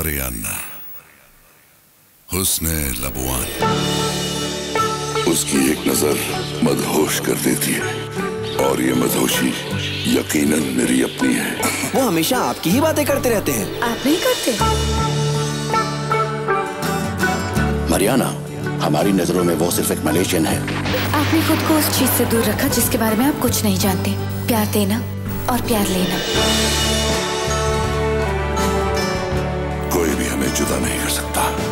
Ariana हुस्न लबुआन उसकी एक नज़र मदहोश कर देती है और ये मदहोशी यकीनन मेरी अपनी है। वो हमेशा आपकी ही बातें करते रहते हैं। आप नहीं करते? मरियाना हमारी नज़रों में वो सिर्फ़ एक मलेशियन है। आपने खुद को उस चीज़ से दूर रखा जिसके बारे में आप कुछ नहीं जानते। प्यार देना और प्यार लेना। जुदा नहीं कर सकता।